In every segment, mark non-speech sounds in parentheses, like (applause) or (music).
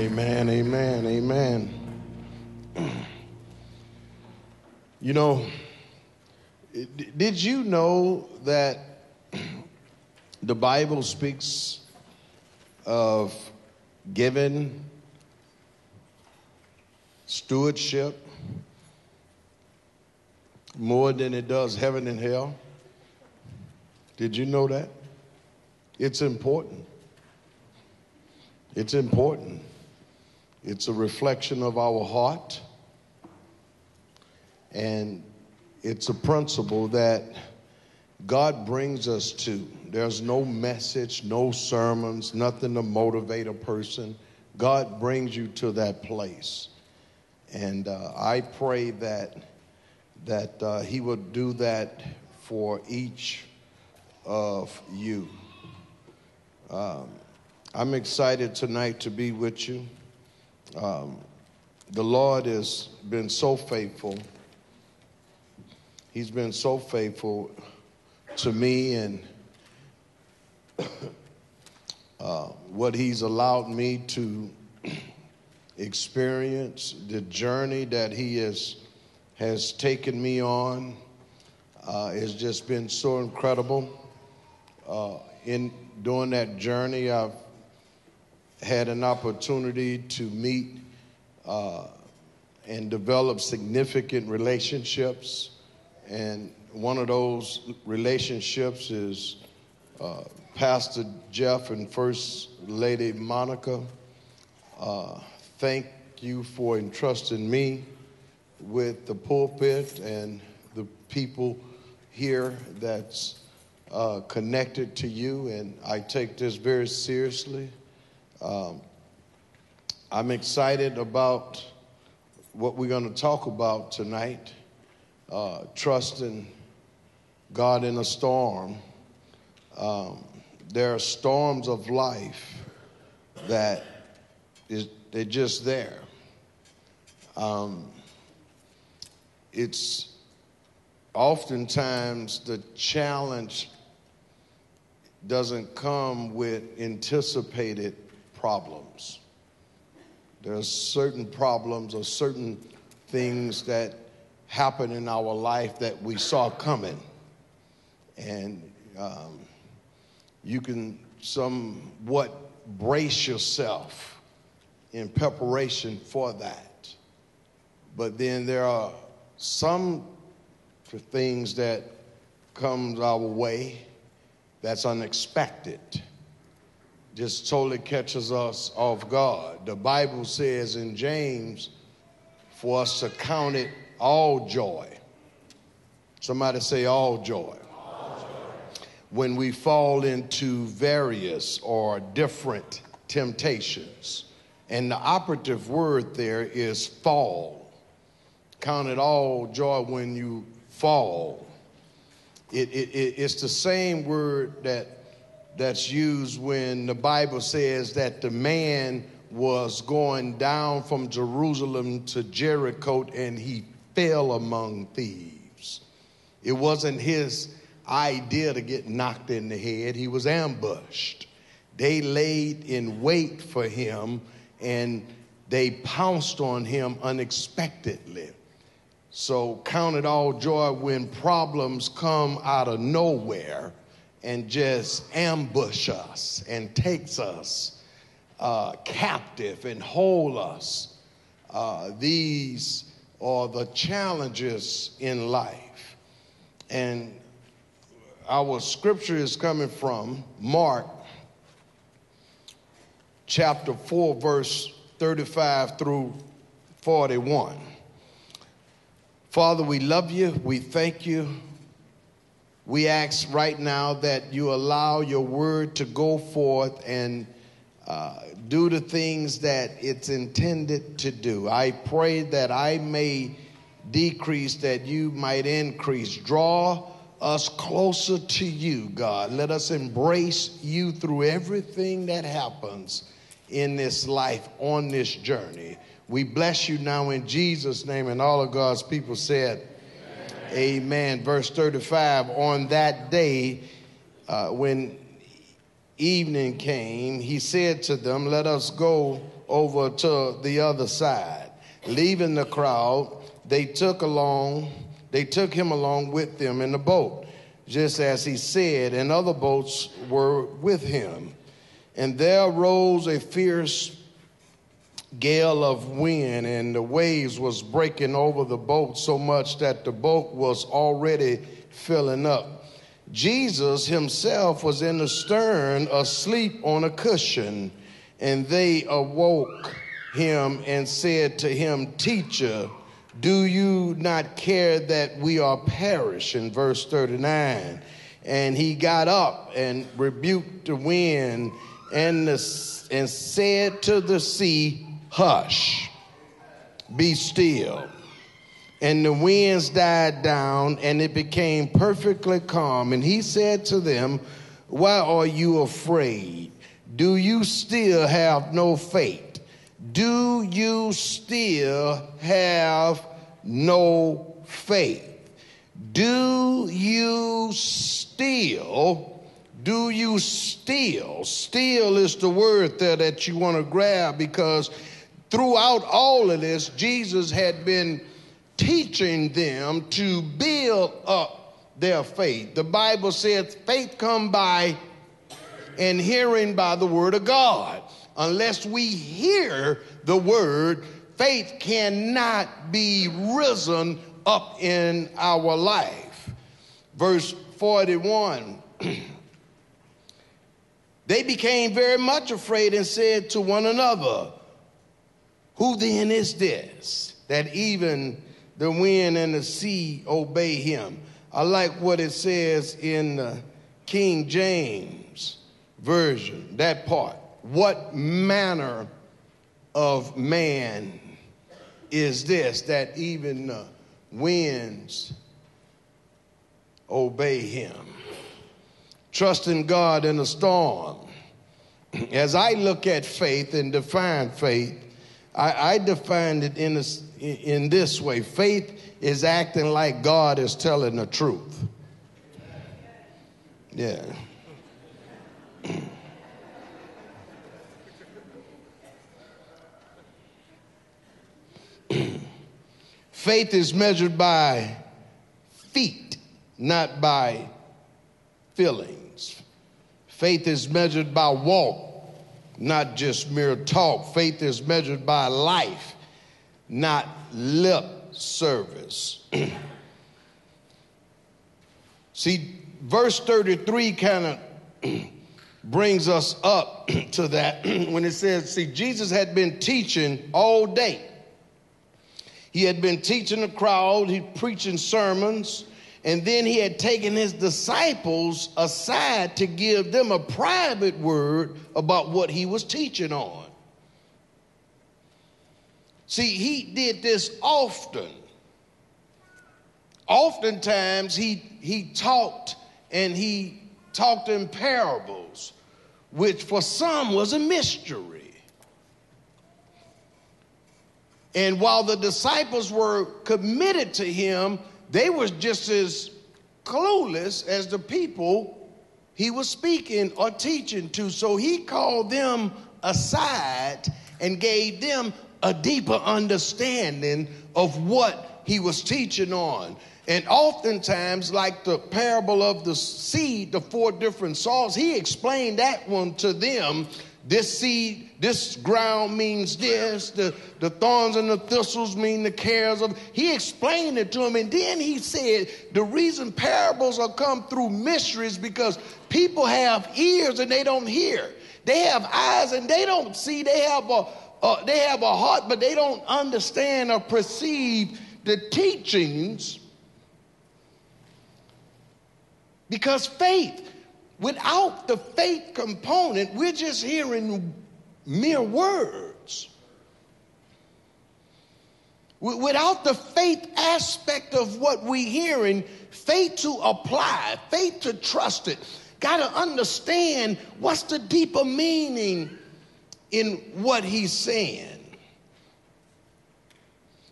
Amen, amen, amen. (clears throat) You know, did you know that (clears throat) the Bible speaks of giving, stewardship, more than it does heaven and hell? Did you know that? It's important. It's important. It's a reflection of our heart. And it's a principle that God brings us to. There's no message, no sermons, nothing to motivate a person. God brings you to that place. And uh, I pray that, that uh, He would do that for each of you. Um, I'm excited tonight to be with you. Um, the Lord has been so faithful. He's been so faithful to me and (coughs) uh, what He's allowed me to (coughs) experience, the journey that He has, has taken me on uh, has just been so incredible. Uh, in during that journey, I've had an opportunity to meet uh, and develop significant relationships. And one of those relationships is uh, Pastor Jeff and First Lady Monica. Uh, thank you for entrusting me with the pulpit and the people here that's uh, connected to you, and I take this very seriously. Um, I'm excited about what we're going to talk about tonight uh, trusting God in a storm. Um, there are storms of life that is, they're just there. Um, it's oftentimes the challenge doesn't come with anticipated problems. There are certain problems or certain things that happen in our life that we saw coming. And um, you can somewhat brace yourself in preparation for that. But then there are some things that comes our way that's unexpected just totally catches us off guard. The Bible says in James for us to count it all joy. Somebody say all joy. When we fall into various or different temptations. And the operative word there is fall. Count it all joy when you fall. It, it, it, it's the same word that that's used when the Bible says that the man was going down from Jerusalem to Jericho and he fell among thieves. It wasn't his idea to get knocked in the head, he was ambushed. They laid in wait for him and they pounced on him unexpectedly. So count it all joy when problems come out of nowhere and just ambush us and takes us uh, captive and hold us. Uh, these are the challenges in life. And our scripture is coming from Mark chapter 4, verse 35 through 41. Father, we love you. We thank you we ask right now that you allow your word to go forth and uh, do the things that it's intended to do. I pray that I may decrease, that you might increase. Draw us closer to you, God. Let us embrace you through everything that happens in this life on this journey. We bless you now in Jesus' name, and all of God's people said, Amen. Verse 35 On that day, uh, when evening came, he said to them, Let us go over to the other side. Leaving the crowd, they took along, they took him along with them in the boat, just as he said, and other boats were with him. And there arose a fierce gale of wind, and the waves was breaking over the boat so much that the boat was already filling up. Jesus himself was in the stern, asleep on a cushion, and they awoke him and said to him, Teacher, do you not care that we are perishing? Verse 39. And he got up and rebuked the wind and, the, and said to the sea, Hush, be still. And the winds died down, and it became perfectly calm. And he said to them, Why are you afraid? Do you still have no faith? Do you still have no faith? Do you still, do you still, still is the word there that you want to grab because throughout all of this, Jesus had been teaching them to build up their faith. The Bible says faith come by and hearing by the word of God. Unless we hear the word, faith cannot be risen up in our life. Verse 41 (clears throat) They became very much afraid and said to one another, Who then is this that even the wind and the sea obey him. I like what it says in the King James Version, that part. What manner of man is this that even the winds obey him? Trusting God in a storm. (clears throat) As I look at faith and define faith, I, I defined it in, a, in this way faith is acting like God is telling the truth. Yeah. (clears throat) Faith is measured by feet, not by feelings. Faith is measured by walk, not just mere talk. Faith is measured by life, not lip service. (clears throat) See, verse 33 kind of (clears throat) brings us up (clears throat) to that when it says, see, Jesus had been teaching all day. He had been teaching the crowd, he preaching sermons, and then he had taken his disciples aside to give them a private word about what he was teaching on. See, he did this often. Oftentimes, he, he talked and he talked in parables, which for some was a mystery. And while the disciples were committed to him, they were just as clueless as the people he was speaking or teaching to. So he called them aside and gave them a deeper understanding of what he was teaching on. And oftentimes, like the parable of the seed, the four different soils, he explained that one to them this seed, this ground means this, the, the thorns and the thistles mean the cares of. He explained it to him, and then he said the reason parables are come through mysteries because people have ears and they don't hear. They have eyes and they don't see. They have a uh, they have a heart, but they don't understand or perceive the teachings because faith Without the faith component, we're just hearing mere words. Without the faith aspect of what we're hearing, faith to apply, faith to trust it, got to understand what's the deeper meaning in what he's saying.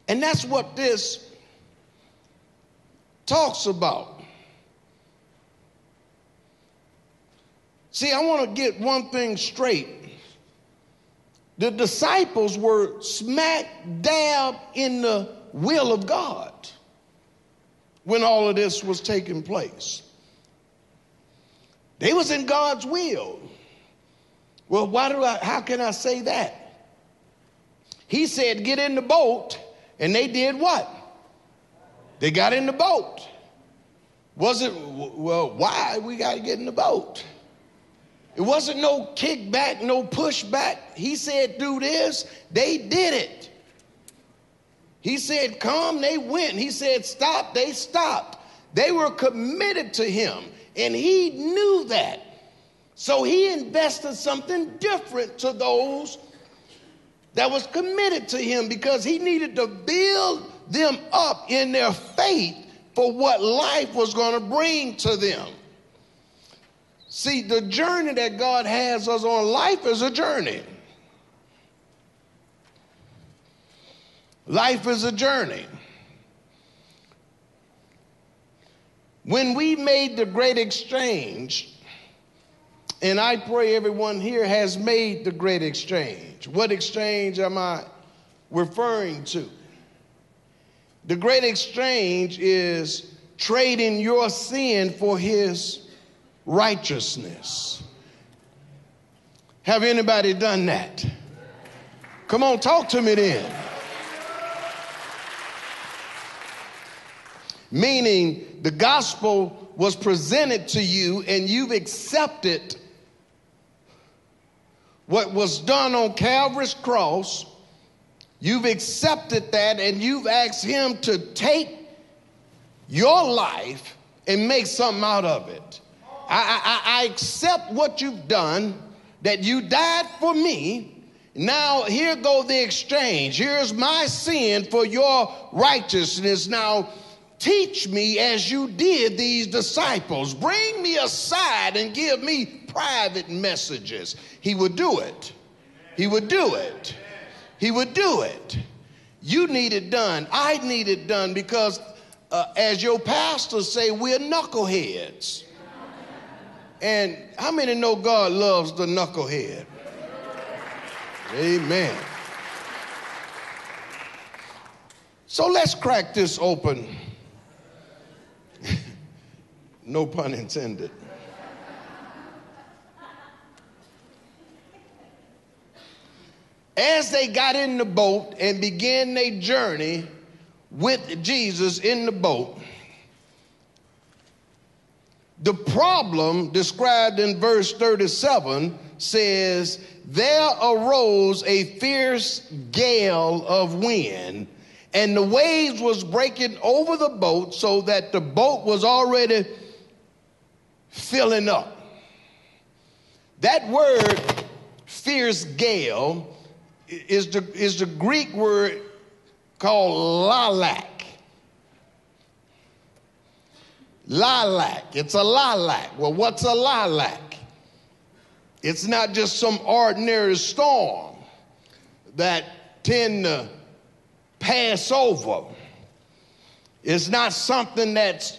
And that's what this talks about. See, I want to get one thing straight. the disciples were smack dab in the will of God when all of this was taking place. They was in God's will. Well, why do I how can I say that? He said, get in the boat, and they did what? They got in the boat. Was it well, why we got to get in the boat? It wasn't no kickback, no pushback. He said, do this. They did it. He said, come, they went. He said, stop, they stopped. They were committed to him, and he knew that. So he invested something different to those that was committed to him because he needed to build them up in their faith for what life was going to bring to them. See, the journey that God has us on life is a journey. Life is a journey. When we made the great exchange, and I pray everyone here has made the great exchange. What exchange am I referring to? The great exchange is trading your sin for his righteousness. Have anybody done that? Come on, talk to me then. Meaning, the gospel was presented to you and you've accepted what was done on Calvary's cross. You've accepted that and you've asked Him to take your life and make something out of it. I, I, I accept what you've done, that you died for me. Now, here go the exchange. Here's my sin for your righteousness. Now, teach me as you did these disciples. Bring me aside and give me private messages. He would do it. He would do it. He would do it. You need it done. I need it done because, uh, as your pastors say, we're knuckleheads. And how many know God loves the knucklehead? Amen. So let's crack this open. (laughs) no pun intended. As they got in the boat and began their journey with Jesus in the boat, the problem described in verse 37 says, There arose a fierce gale of wind, and the waves was breaking over the boat so that the boat was already filling up. That word, fierce gale, is the, is the Greek word called lalak. Lilac. It's a lilac. Well, what's a lilac? It's not just some ordinary storm that tend to pass over. It's not something that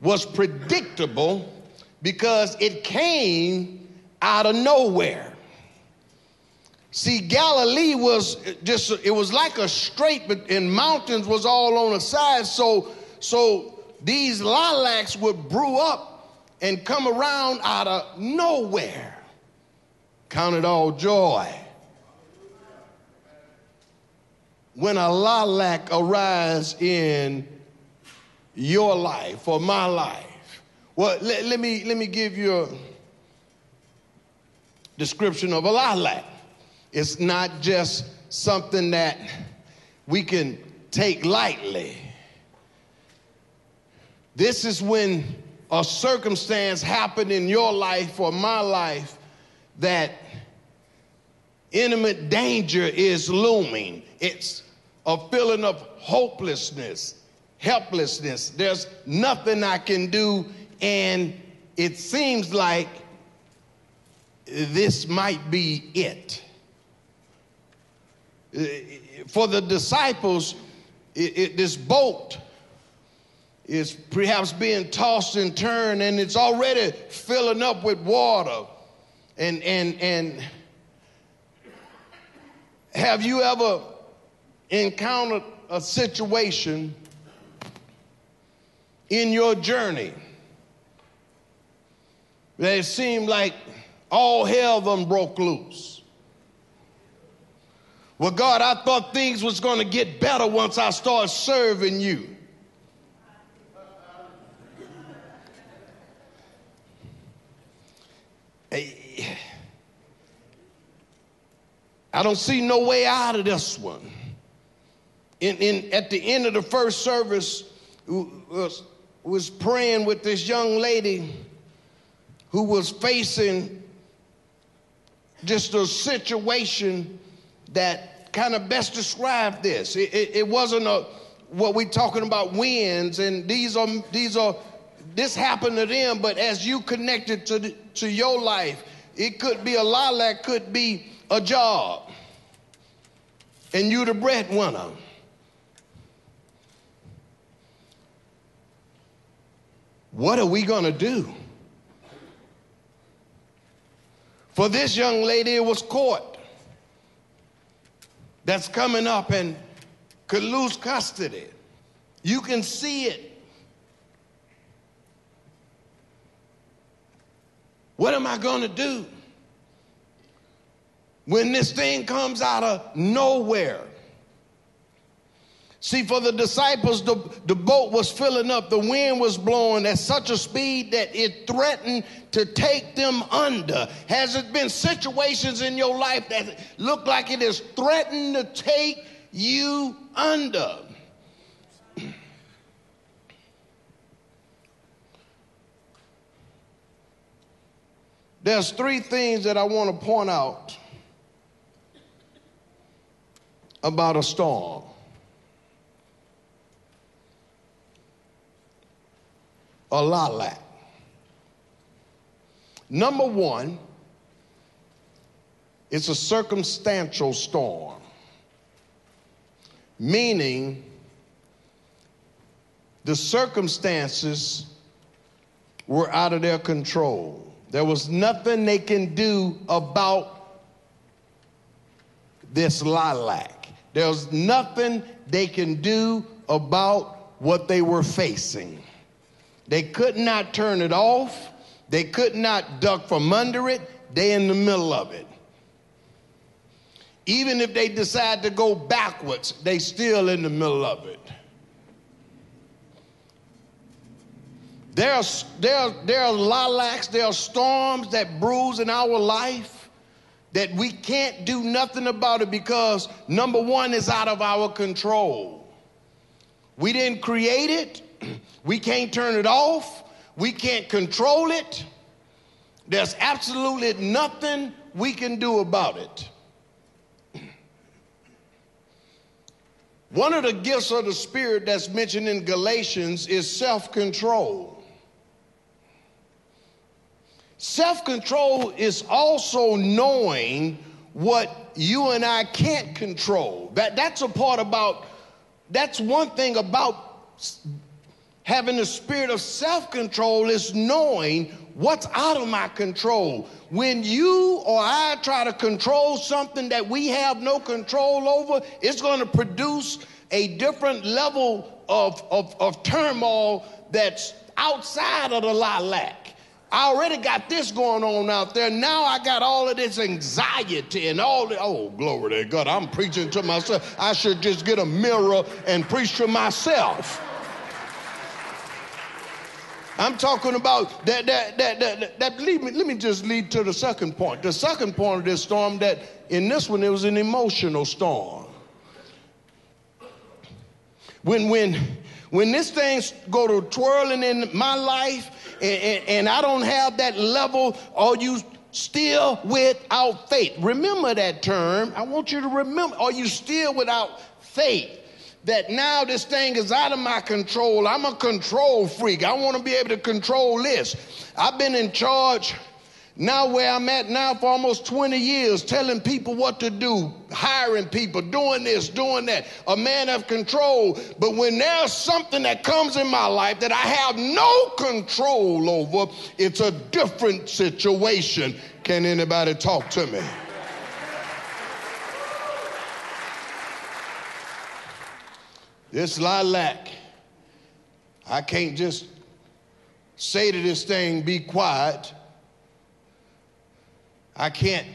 was predictable because it came out of nowhere. See, Galilee was just, it was like a straight, but and mountains was all on the side. So, so these lilacs would brew up and come around out of nowhere. Count it all joy. When a lilac arises in your life or my life. Well, let, let, me, let me give you a description of a lilac. It's not just something that we can take lightly. This is when a circumstance happened in your life or my life that intimate danger is looming. It's a feeling of hopelessness, helplessness. There's nothing I can do, and it seems like this might be it. Uh, for the disciples, it, it, this boat is perhaps being tossed and turned and it's already filling up with water and and and Have you ever encountered a situation in your journey that it seemed like all hell them broke loose? Well, God, I thought things was going to get better once I started serving you. I don't see no way out of this one. In, in, at the end of the first service, was, was praying with this young lady who was facing just a situation that kind of best described this. It, it, it wasn't a what we're talking about wins, and these are these are this happened to them. But as you connected to the, to your life, it could be a lilac, could be a job and you the breadwinner. What are we going to do? For this young lady, it was court that's coming up and could lose custody. You can see it. What am I going to do? When this thing comes out of nowhere. See, for the disciples, the, the boat was filling up, the wind was blowing at such a speed that it threatened to take them under. Has it been situations in your life that look like it is threatened to take you under? There's three things that I want to point out about a storm. A lilac. Number one, it's a circumstantial storm, meaning the circumstances were out of their control. There was nothing they can do about this lilac. There's nothing they can do about what they were facing. They could not turn it off. They could not duck from under it. They in the middle of it. Even if they decide to go backwards, they still in the middle of it. There's, there, there are lilacs, there are storms that brews in our life that we can't do nothing about it because number one is out of our control. We didn't create it, (clears throat) we can't turn it off, we can't control it. There's absolutely nothing we can do about it. (clears throat) One of the gifts of the Spirit that's mentioned in Galatians is self control. Self control is also knowing what you and I can't control. That, that's a part about, that's one thing about having the spirit of self control is knowing what's out of my control. When you or I try to control something that we have no control over, it's going to produce a different level of, of, of turmoil that's outside of the lilac. I already got this going on out there. Now I got all of this anxiety and all the, oh, glory to God. I'm preaching to myself. I should just get a mirror and preach to myself. I'm talking about that, that, that, that, that, lead me, let me just lead to the second point. The second point of this storm that in this one, it was an emotional storm. When, when, when this thing go to twirling in my life and, and, and I don't have that level, are you still without faith? Remember that term. I want you to remember, are you still without faith? That now this thing is out of my control. I'm a control freak. I want to be able to control this. I've been in charge now, where I'm at now for almost 20 years, telling people what to do, hiring people, doing this, doing that, a man of control. But when there's something that comes in my life that I have no control over, it's a different situation. Can anybody talk to me? This lilac, I can't just say to this thing, be quiet. I can't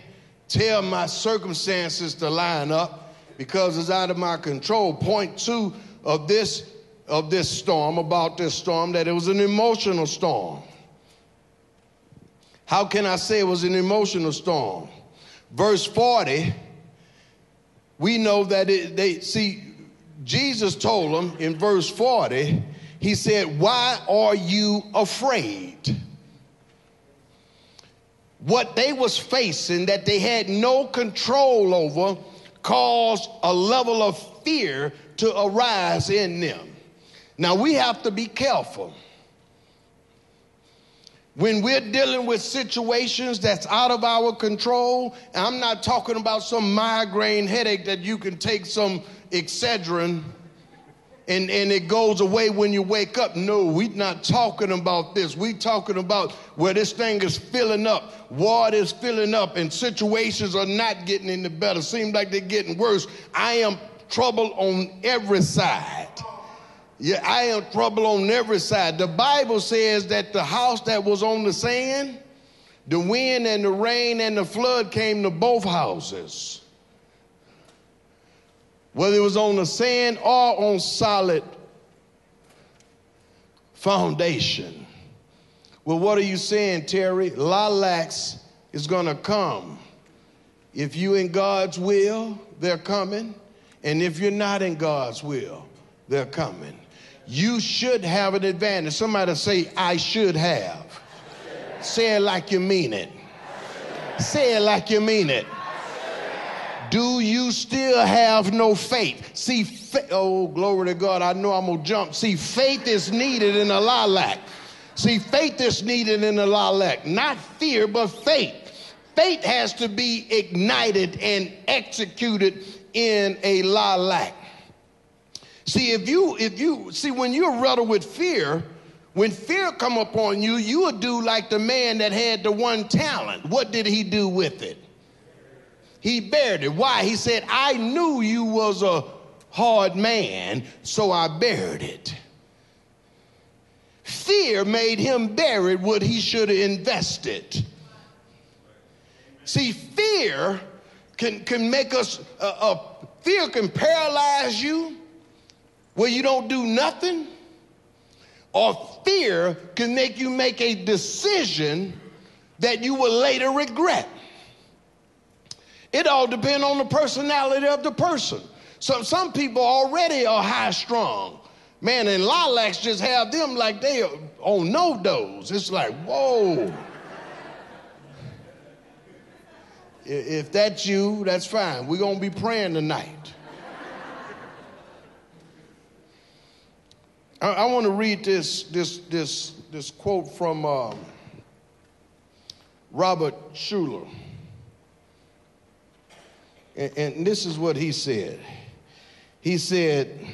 tell my circumstances to line up because it's out of my control. Point two of this of this storm, about this storm, that it was an emotional storm. How can I say it was an emotional storm? Verse 40, we know that it, they see, Jesus told them in verse 40, he said, Why are you afraid? What they was facing that they had no control over caused a level of fear to arise in them. Now we have to be careful. When we're dealing with situations that's out of our control, I'm not talking about some migraine headache that you can take some Excedrin and, and it goes away when you wake up. No, we're not talking about this. We're talking about where this thing is filling up, water is filling up, and situations are not getting any better. Seems like they're getting worse. I am trouble on every side. Yeah, I am trouble on every side. The Bible says that the house that was on the sand, the wind and the rain and the flood came to both houses. Whether it was on the sand or on solid foundation. Well, what are you saying, Terry? Lilacs is going to come. If you in God's will, they're coming. And if you're not in God's will, they're coming you should have an advantage. Somebody say, I should have. Say it like you mean it. Say it like you mean it. Do you still have no faith? See, fa- oh, glory to God. I know I'm going to jump. See, faith is needed in a lilac. See, faith is needed in a lilac. Not fear, but faith. Faith has to be ignited and executed in a lilac. See, if you, if you, see, when you're riddled with fear, when fear come upon you, you would do like the man that had the one talent. What did he do with it? He buried it. Why? He said, I knew you was a hard man, so I buried it. Fear made him bury what he should have invested. See, fear can, can make us, uh, uh, fear can paralyze you where you don't do nothing, or fear can make you make a decision that you will later regret. It all depends on the personality of the person. Some, some people already are high strung. Man, and lilacs just have them like they are on NoDoz. It's like, whoa. if that's you, that's fine. We're going to be praying tonight. I, I want to read this, this, this, this quote from um, Robert Schuller. And, and this is what he said. He said,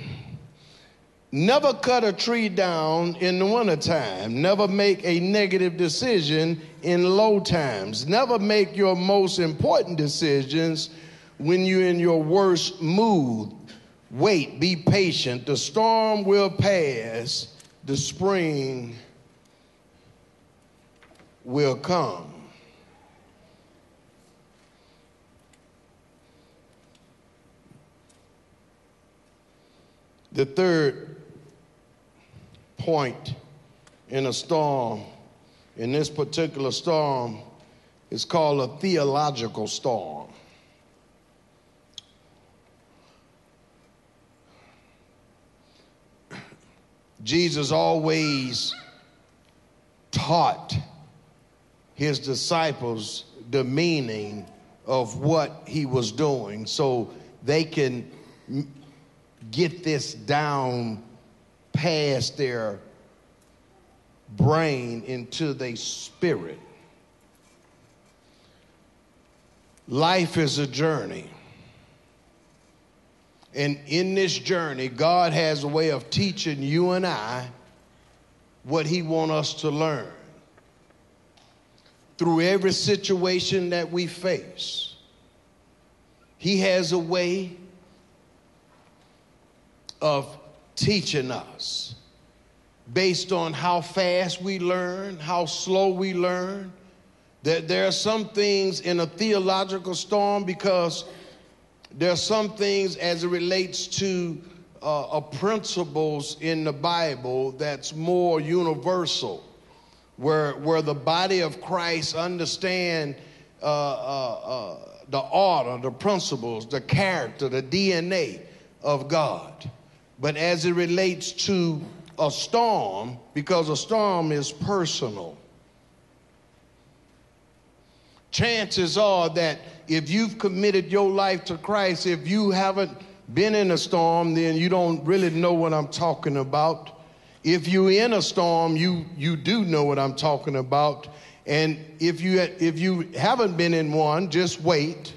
Never cut a tree down in the wintertime. Never make a negative decision in low times. Never make your most important decisions when you're in your worst mood. Wait, be patient. The storm will pass, the spring will come. The third point in a storm, in this particular storm, is called a theological storm. Jesus always taught his disciples the meaning of what he was doing so they can get this down past their brain into their spirit. Life is a journey. And in this journey, God has a way of teaching you and I what He wants us to learn through every situation that we face. He has a way of teaching us based on how fast we learn, how slow we learn. That there are some things in a theological storm because there are some things as it relates to uh, principles in the Bible that's more universal, where, where the body of Christ understand uh, uh, uh the order, the principles, the character, the DNA of God. But as it relates to a storm, because a storm is personal, chances are that if you've committed your life to Christ, if you haven't been in a storm, then you don't really know what I'm talking about. If you're in a storm, you, you do know what I'm talking about. And if you, if you haven't been in one, just wait.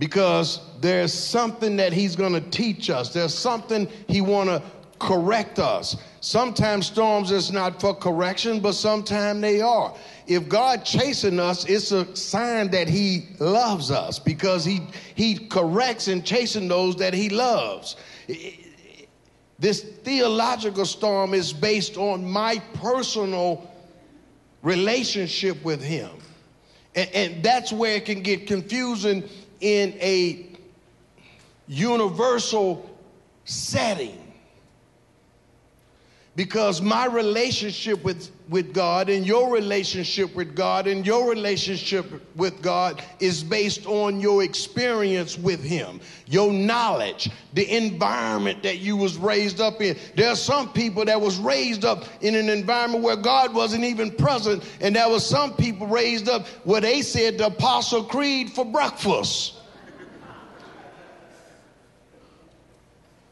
Because there's something that he's going to teach us. There's something he want to correct us. Sometimes storms is not for correction, but sometimes they are. If God chasing us, it's a sign that he loves us because he he corrects and chasing those that he loves. This theological storm is based on my personal relationship with him. And, and that's where it can get confusing in a universal setting because my relationship with, with God and your relationship with God and your relationship with God is based on your experience with Him, your knowledge, the environment that you was raised up in. There are some people that was raised up in an environment where God wasn't even present, and there was some people raised up where they said the Apostle Creed for breakfast.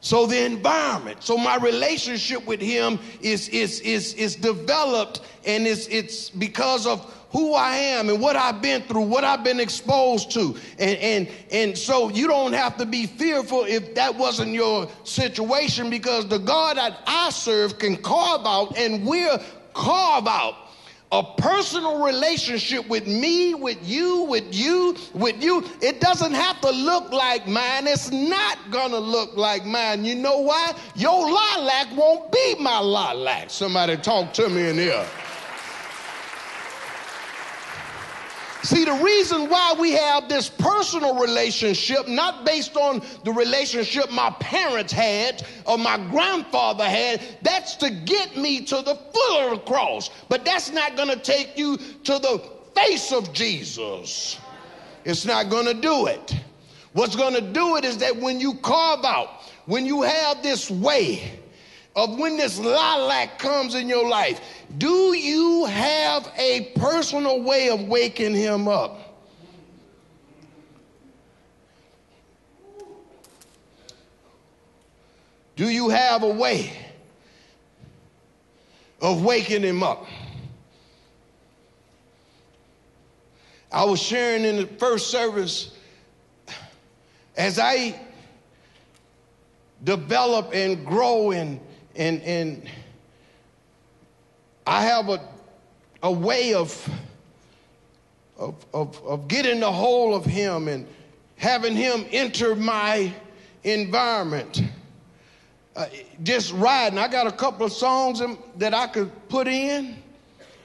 So the environment, so my relationship with him is is is is developed and it's it's because of who I am and what I've been through, what I've been exposed to. And and and so you don't have to be fearful if that wasn't your situation because the God that I serve can carve out and we'll carve out a personal relationship with me, with you, with you, with you. It doesn't have to look like mine. It's not gonna look like mine. You know why? Your lilac won't be my lilac. Somebody talk to me in here. See, the reason why we have this personal relationship, not based on the relationship my parents had or my grandfather had, that's to get me to the the cross. But that's not going to take you to the face of Jesus. It's not going to do it. What's going to do it is that when you carve out, when you have this way, of when this lilac comes in your life, do you have a personal way of waking him up? Do you have a way of waking him up? I was sharing in the first service as I develop and grow and and and I have a a way of of, of, of getting a hold of him and having him enter my environment. Uh, just riding. I got a couple of songs that I could put in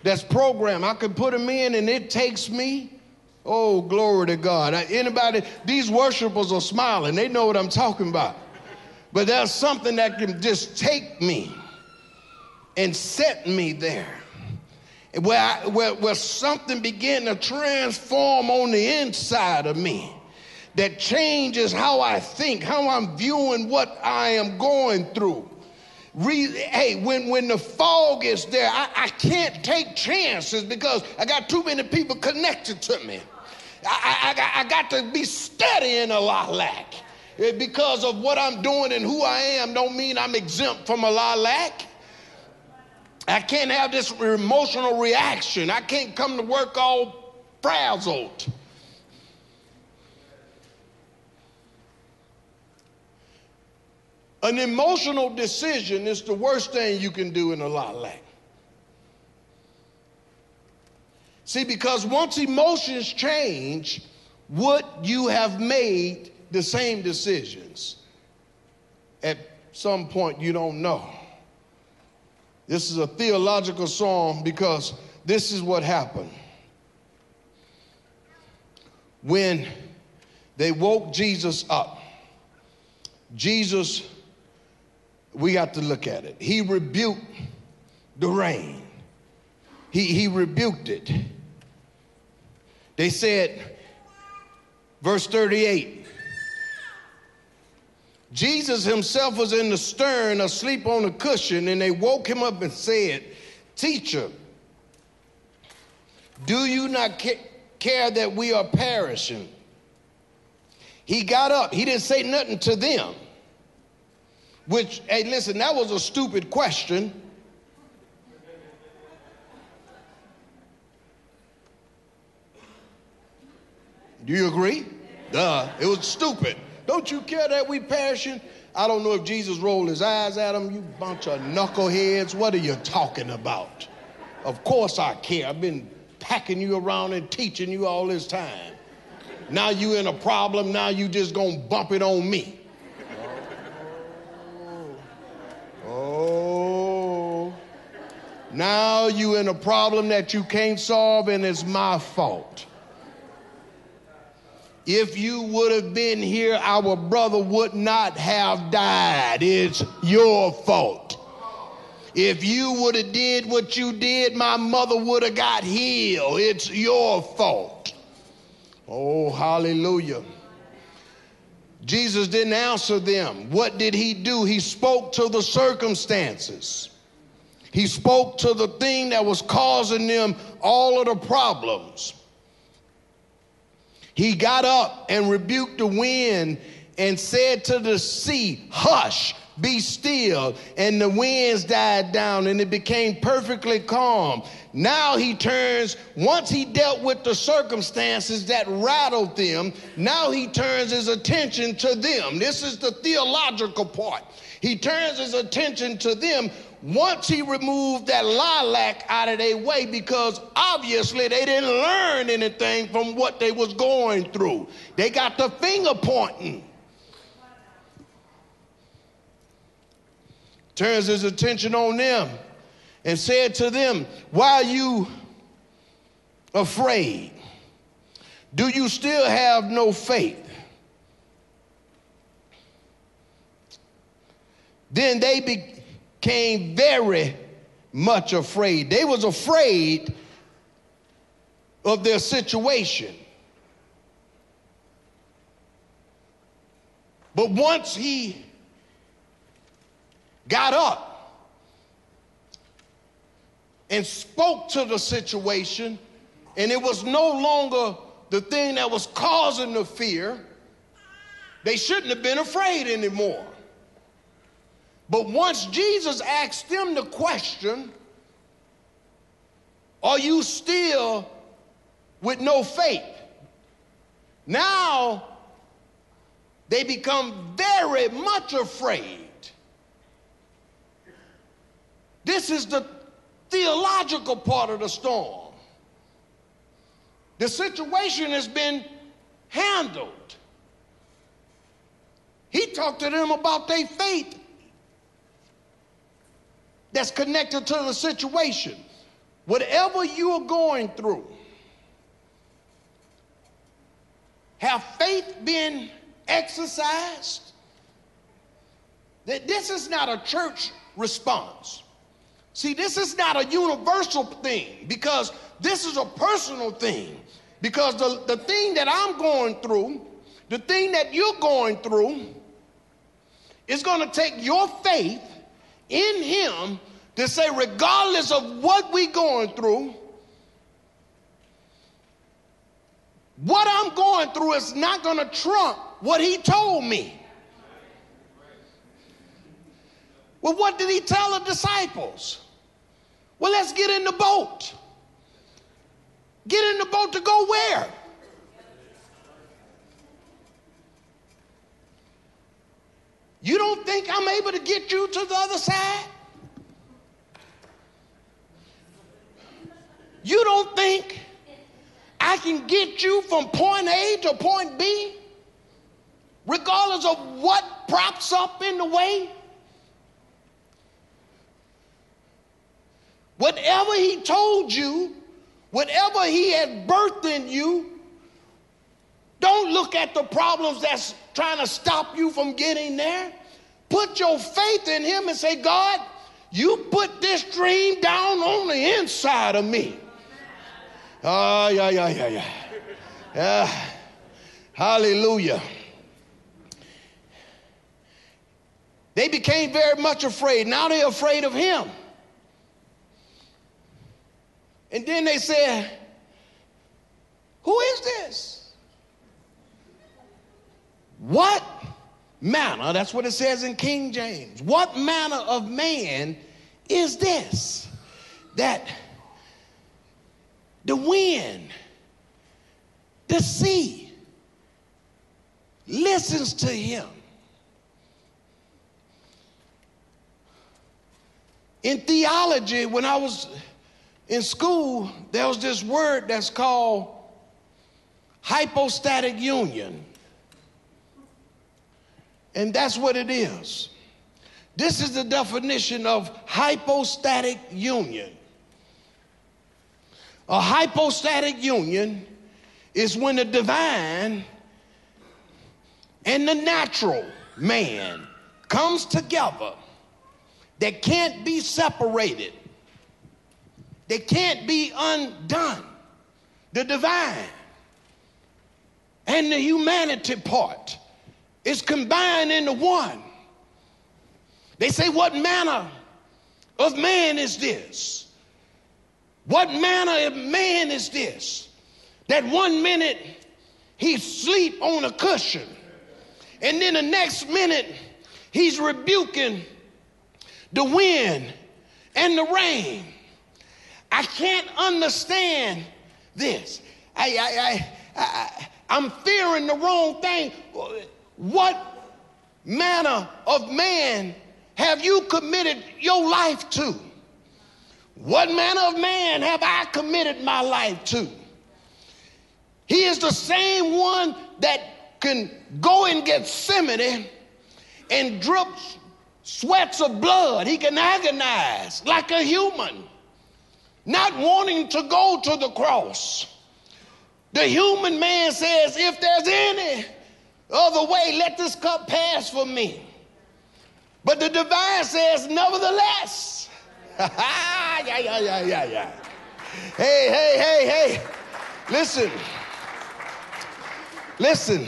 that's programmed. I could put them in and it takes me. Oh, glory to God. Anybody, these worshipers are smiling. They know what I'm talking about. But there's something that can just take me and set me there. Where, I, where, where something began to transform on the inside of me that changes how I think, how I'm viewing what I am going through. Hey, when, when the fog is there, I, I can't take chances because I got too many people connected to me. I, I, I got to be steady in a lilac. Eh, because of what I'm doing and who I am don't mean I'm exempt from a lot lilac. I can't have this emotional reaction. I can't come to work all frazzled. An emotional decision is the worst thing you can do in a lot lilac. See, because once emotions change, what you have made the same decisions at some point you don't know. This is a theological song because this is what happened. When they woke Jesus up, Jesus, we got to look at it. He rebuked the rain, he, he rebuked it. They said, verse 38, Jesus himself was in the stern, asleep on a cushion, and they woke him up and said, Teacher, do you not care that we are perishing? He got up. He didn't say nothing to them. Which, hey, listen, that was a stupid question. Do you agree? Duh, it was stupid. Don't you care that we perishing? I don't know if Jesus rolled his eyes at them. You bunch of knuckleheads. What are you talking about? Of course I care. I've been packing you around and teaching you all this time. Now you in a problem. Now you just gonna bump it on me. Oh. oh. Now you in a problem that you can't solve and it's my fault. If you would have been here, our brother would not have died. It's your fault. If you would have did what you did, my mother would have got healed. It's your fault. Oh, hallelujah. Jesus didn't answer them. What did he do? He spoke to the circumstances. He spoke to the thing that was causing them all of the problems. He got up and rebuked the wind and said to the sea, Hush, be still. And the winds died down and it became perfectly calm. Now he turns, once he dealt with the circumstances that rattled them, now he turns his attention to them. This is the theological part. He turns his attention to them once he removed that lailaps out of their way because obviously they didn't learn anything from what they was going through. They got the finger pointing. Turns his attention on them and said to them, Why are you afraid? Do you still have no faith? Then they be, became very much afraid. They was afraid of their situation. But once he got up and spoke to the situation, and it was no longer the thing that was causing the fear, they shouldn't have been afraid anymore. But once Jesus asked them the question, Are you still with no faith? Now they become very much afraid. This is the theological part of the storm. The situation has been handled. He talked to them about their faith that's connected to the situation. Whatever you are going through, have faith been exercised? That this is not a church response. See, this is not a universal thing because this is a personal thing. Because the, the thing that I'm going through, the thing that you're going through, is going to take your faith in him to say, regardless of what we're going through, what I'm going through is not going to trump what he told me. Well, what did he tell the disciples? Well, let's get in the boat. Get in the boat to go where? You don't think I'm able to get you to the other side? You don't think I can get you from point A to point B? Regardless of what props up in the way? Whatever he told you, whatever he had birthed in you, don't look at the problems that's trying to stop you from getting there. Put your faith in him and say, God, you put this dream down on the inside of me. Ah, uh, yeah, yeah, yeah, yeah. Yeah. Hallelujah. They became very much afraid. Now they're afraid of him. And then they said, Who is this? What manner, that's what it says in King James, what manner of man is this that the wind, the sea listens to him? In theology, when I was in school, there was this word that's called hypostatic union. And that's what it is. This is the definition of hypostatic union. A hypostatic union is when the divine and the natural man comes together that can't be separated. They can't be undone. The divine and the humanity part is combined into one. They say, What manner of man is this? What manner of man is this? That one minute he sleep on a cushion, and then the next minute he's rebuking the wind and the rain. I can't understand this. I, I, I, I, I'm fearing the wrong thing. What manner of man have you committed your life to? What manner of man have I committed my life to? He is the same one that can go in Gethsemane and drip sweats of blood. He can agonize like a human, not wanting to go to the cross. The human man says, if there's any Oh, other way, let this cup pass for me. But the divine says, nevertheless. (laughs) yeah, yeah, yeah, yeah, yeah. Hey, hey, hey, hey. Listen. Listen.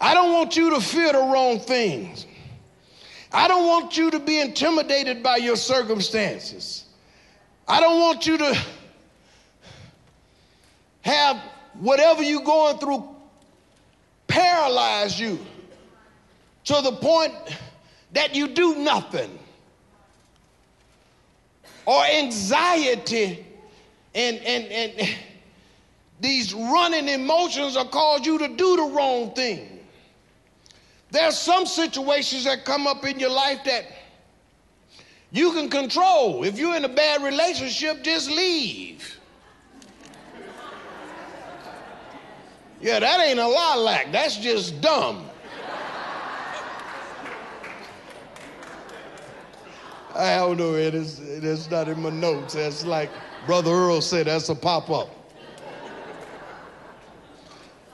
I don't want you to fear the wrong things. I don't want you to be intimidated by your circumstances. I don't want you to have whatever you're going through paralyze you to the point that you do nothing. Or anxiety and, and, and these running emotions are cause you to do the wrong thing. There's some situations that come up in your life that you can control. If you're in a bad relationship, just leave. Yeah, that ain't a lailaps. That's just dumb. I don't know. It is. It is not in my notes. That's like Brother Earl said. That's a pop up.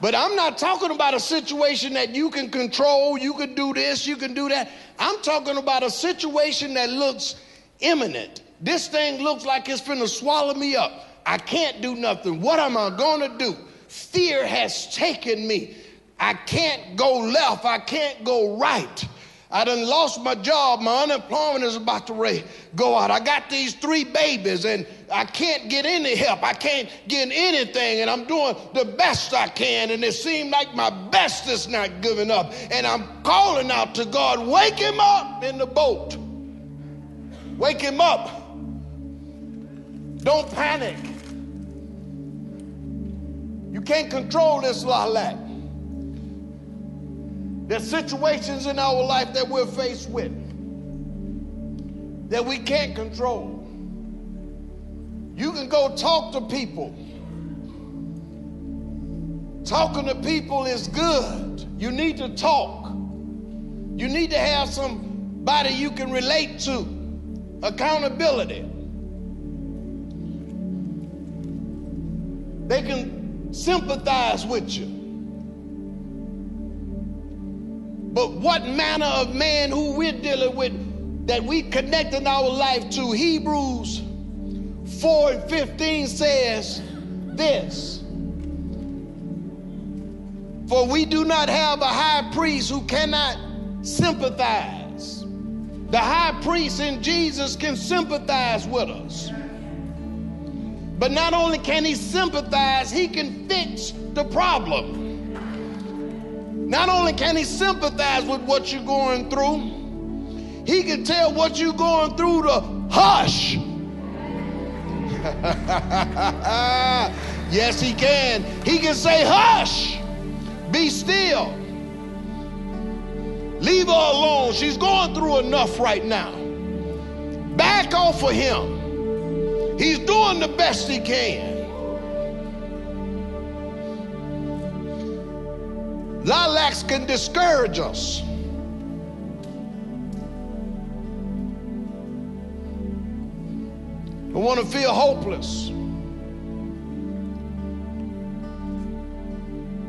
But I'm not talking about a situation that you can control, you can do this, you can do that. I'm talking about a situation that looks imminent. This thing looks like it's finna swallow me up. I can't do nothing. What am I gonna do? Fear has taken me. I can't go left, I can't go right. I done lost my job. My unemployment is about to go out. I got these three babies and I can't get any help. I can't get anything and I'm doing the best I can and it seems like my best is not giving up. And I'm calling out to God, wake him up in the boat. Wake him up. Don't panic. You can't control this lailaps. There's situations in our life that we're faced with that we can't control. You can go talk to people. Talking to people is good. You need to talk. You need to have somebody you can relate to. Accountability. They can sympathize with you. But what manner of man who we're dealing with that we connected our life to? Hebrews 4 and 15 says this For we do not have a high priest who cannot sympathize. The high priest in Jesus can sympathize with us. But not only can he sympathize, he can fix the problem. Not only can he sympathize with what you're going through, he can tell what you're going through to hush. (laughs) yes, he can. He can say, Hush, be still. Leave her alone. She's going through enough right now. Back off of him. Doing the best he can. Lilacs can discourage us. I want to feel hopeless.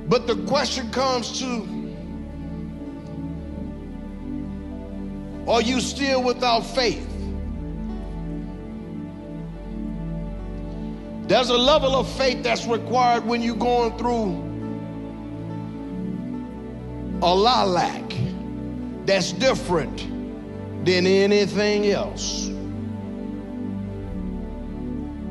But the question comes to Are you still without faith? There's a level of faith that's required when you're going through a lailaps that's different than anything else.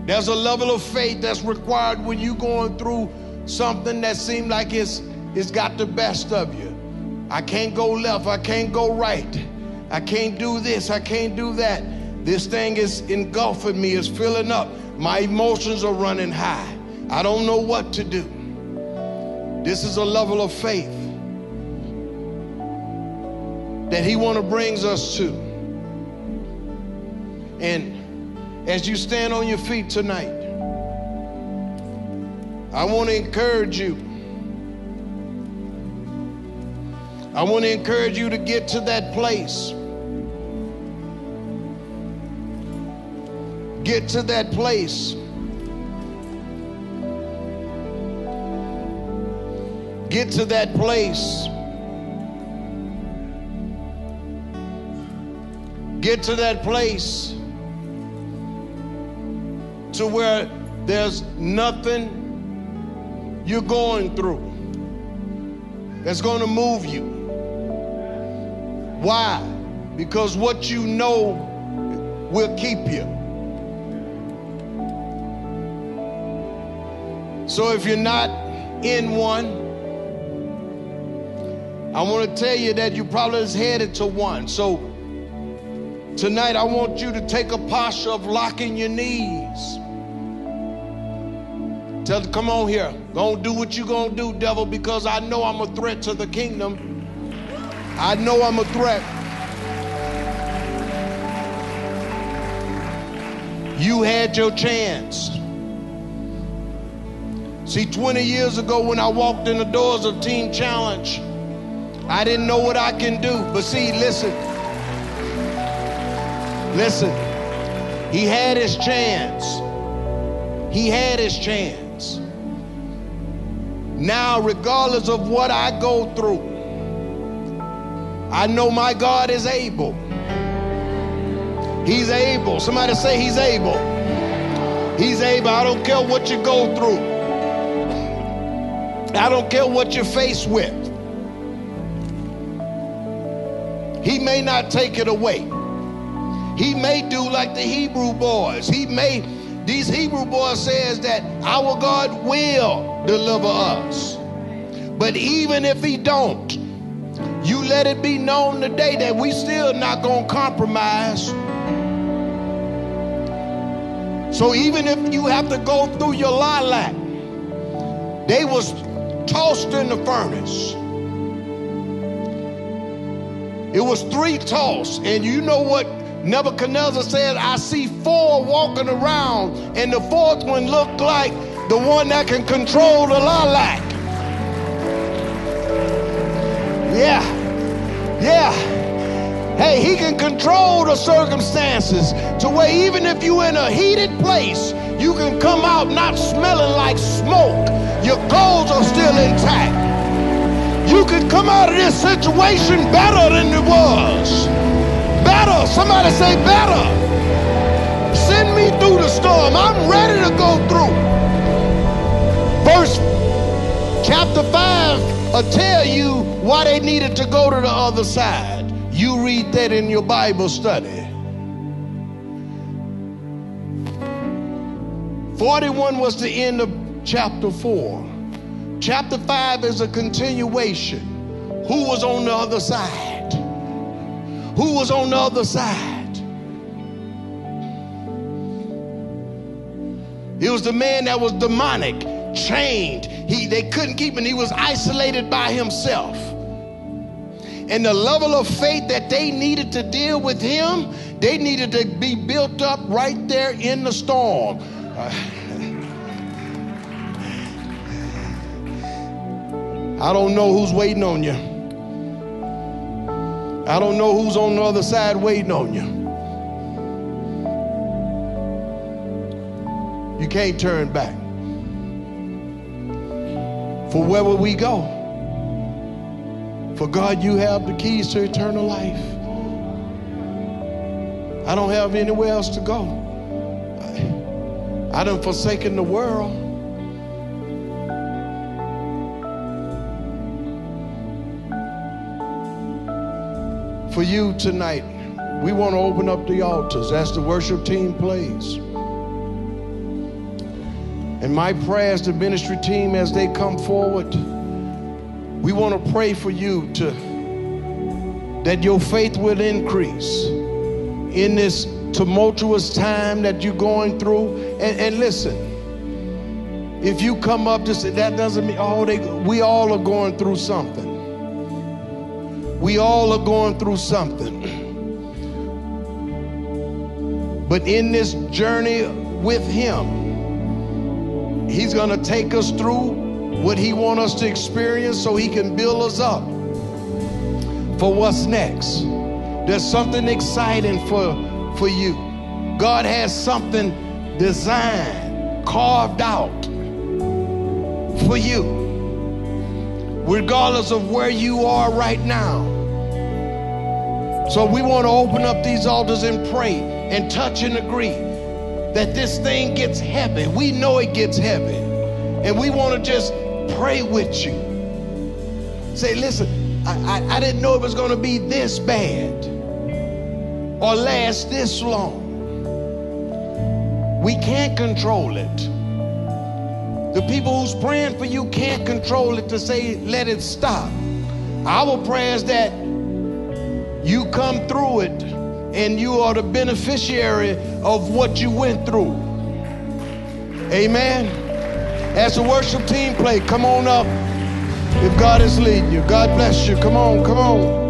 There's a level of faith that's required when you're going through something that seems like it's, it's got the best of you. I can't go left, I can't go right. I can't do this, I can't do that. This thing is engulfing me, it's filling up. My emotions are running high. I don't know what to do. This is a level of faith that he want to brings us to. And as you stand on your feet tonight, I want to encourage you. I want to encourage you to get to that place get to that place. Get to that place. Get to that place to where there's nothing you're going through that's going to move you. Why? Because what you know will keep you. So if you're not in one, I want to tell you that you probably is headed to one. So tonight I want you to take a posture of locking your knees. Tell them, come on here. Gonna do what you gonna do, devil, because I know I'm a threat to the kingdom. I know I'm a threat. You had your chance. See, 20 years ago when I walked in the doors of Teen Challenge, I didn't know what I can do. But see, listen, listen, he had his chance. He had his chance. Now, regardless of what I go through, I know my God is able. He's able. Somebody say he's able. He's able. I don't care what you go through. I don't care what you're faced with. He may not take it away. He may do like the Hebrew boys. He may, these Hebrew boys says that our God will deliver us. But even if he don't, you let it be known today that we still not going to compromise. So even if you have to go through your lailaps, they was tossed in the furnace. It was three tossed, and you know what Nebuchadnezzar said? I see four walking around, and the fourth one looked like the one that can control the lailaps. Yeah, yeah. way he can control the circumstances to where even if you're in a heated place, you can come out not smelling like smoke. Your goals are still intact. You can come out of this situation better than it was. Better. Somebody say better. Send me through the storm. I'm ready to go through. Verse chapter 5 will tell you why they needed to go to the other side. You read that in your Bible study. 41 was the end of chapter 4. Chapter 5 is a continuation. Who was on the other side? Who was on the other side? It was the man that was demonic, chained. He, they couldn't keep him. He was isolated by himself. And the level of faith that they needed to deal with him, they needed to be built up right there in the storm. Uh, I don't know who's waiting on you. I don't know who's on the other side waiting on you. You can't turn back. For where will we go? For God, you have the keys to eternal life. I don't have anywhere else to go. I done forsaken the world. For you tonight, we want to open up the altars as the worship team plays. And my prayer as the ministry team as they come forward, we want to pray for you to that your faith will increase in this tumultuous time that you're going through. And, and listen, if you come up to say that doesn't mean oh they we all are going through something. We all are going through something. But in this journey with him, he's going to take us through what he wants us to experience so he can build us up for what's next. There's something exciting for, for you. God has something designed, carved out for you, regardless of where you are right now. So we want to open up these altars and pray and touch and agree that this thing gets heavy. We know it gets heavy. And we want to just pray with you. Say, listen, I, I, I didn't know it was going to be this bad or last this long. We can't control it. The people who's praying for you can't control it to say, let it stop. Our prayer is that you come through it and you are the beneficiary of what you went through. Amen. As the worship team play, come on up. If God is leading you, God bless you. Come on, come on.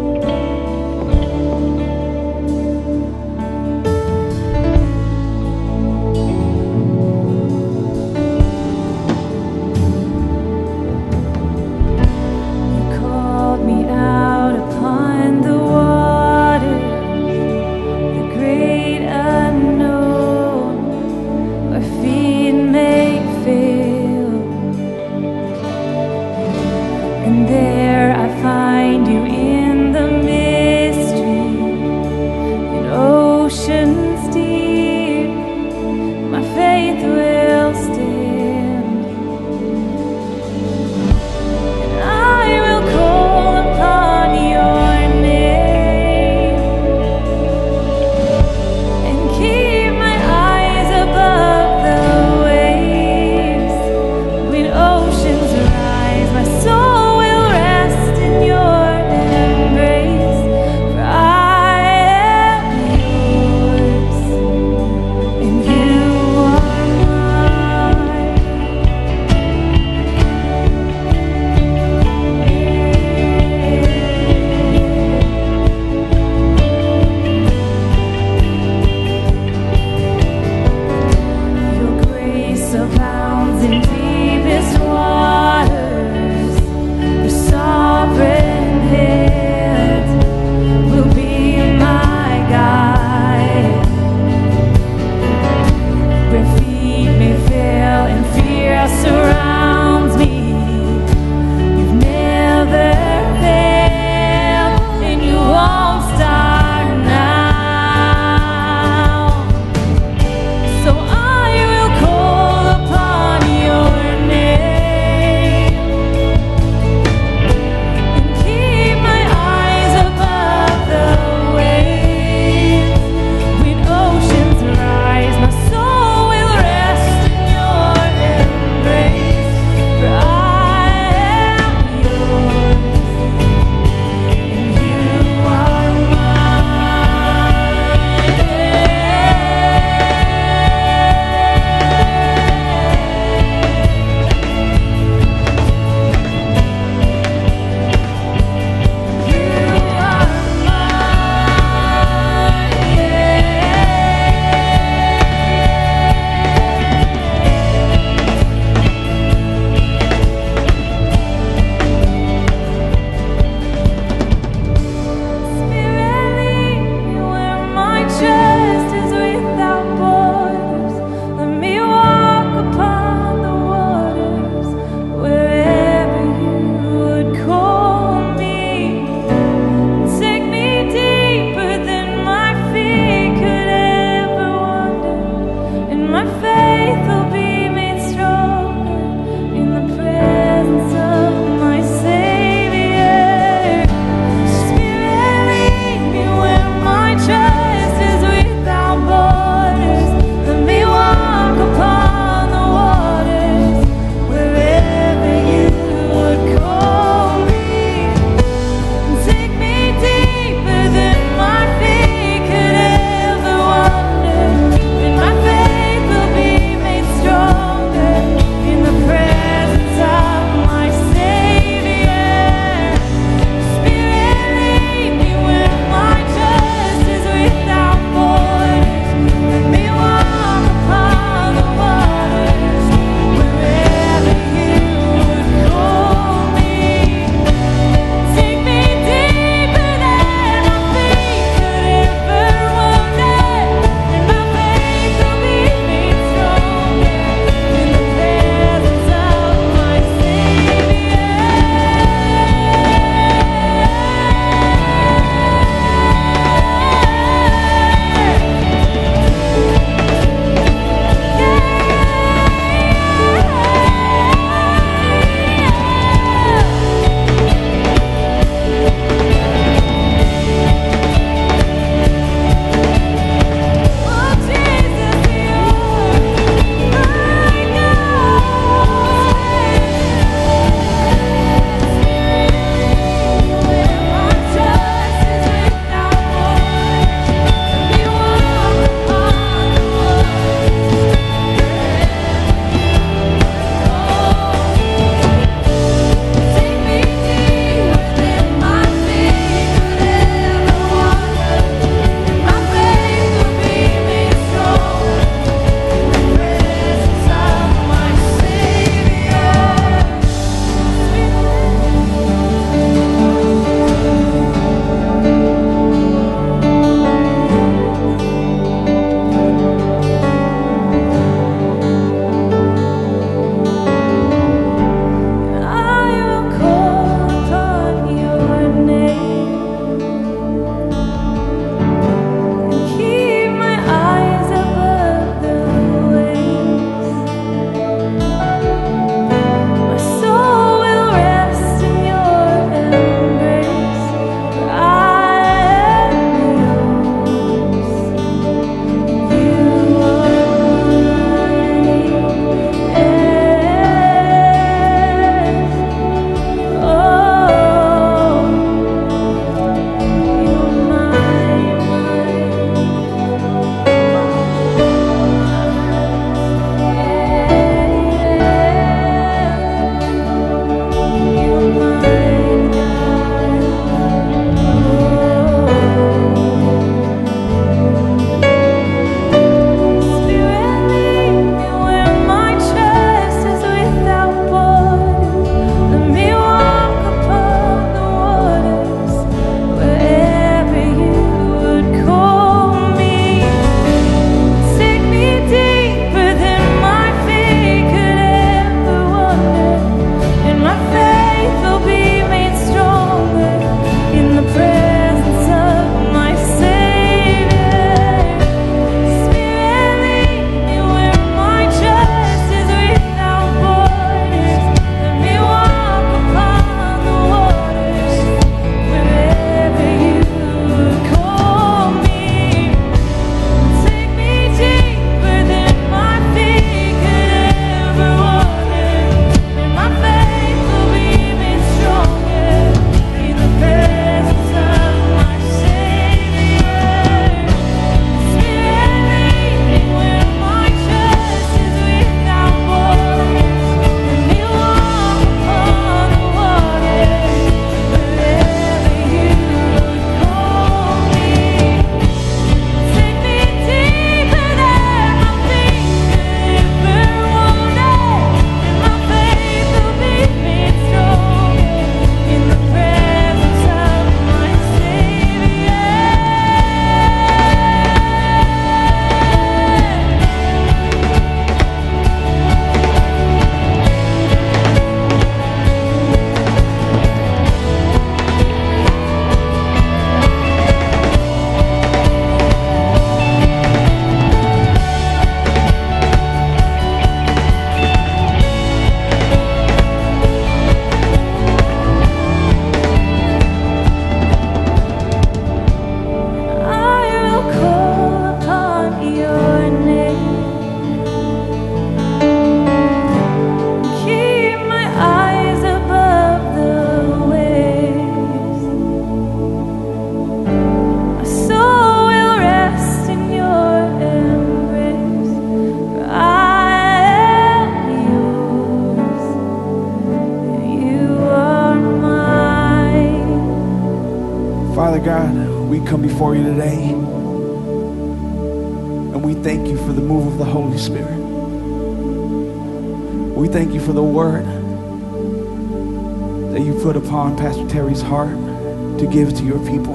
Give to your people.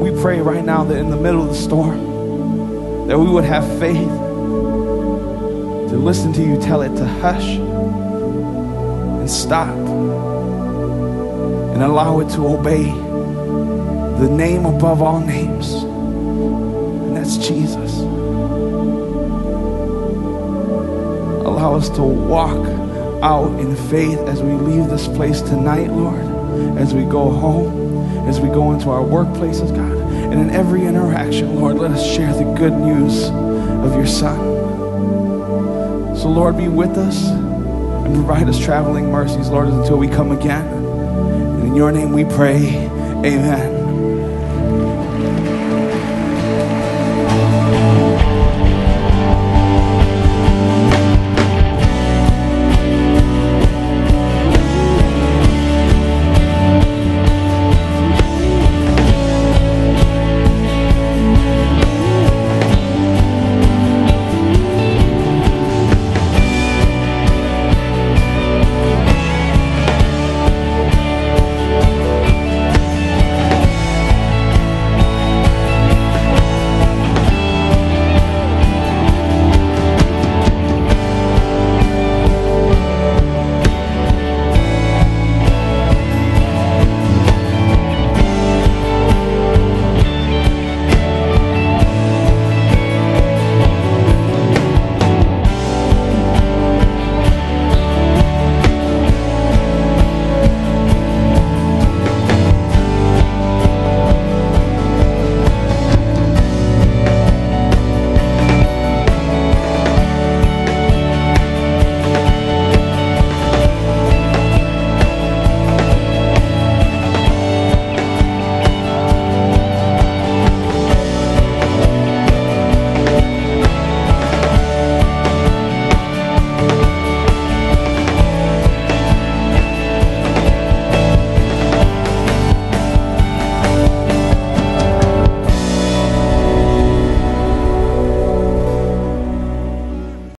We pray right now that in the middle of the storm, that we would have faith to listen to you tell it to hush and stop and allow it to obey the name above all names, and that's Jesus. Allow us to walk out in faith as we leave this place tonight, Lord, as we go home, as we go into our workplaces, God, and in every interaction, Lord, let us share the good news of your Son. So, Lord, be with us and provide us traveling mercies, Lord, until we come again. And in your name we pray, amen.